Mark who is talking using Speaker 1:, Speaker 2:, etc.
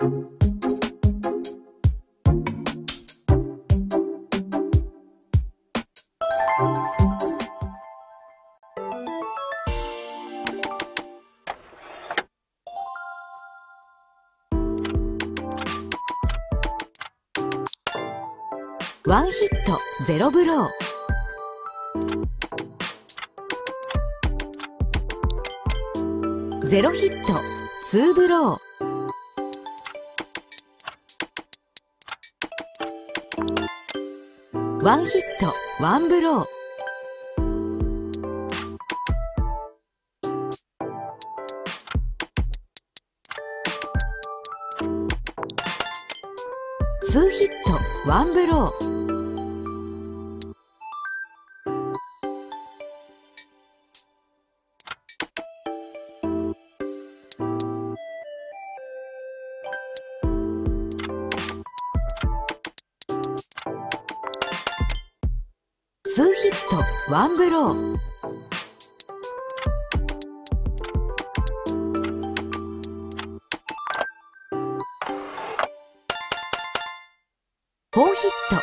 Speaker 1: ワンヒットゼロブロー。ゼロヒットツーブロー。ワンヒットワンブロー。ツーヒットワンブロー。ツーヒットワンブロー。フォーヒット。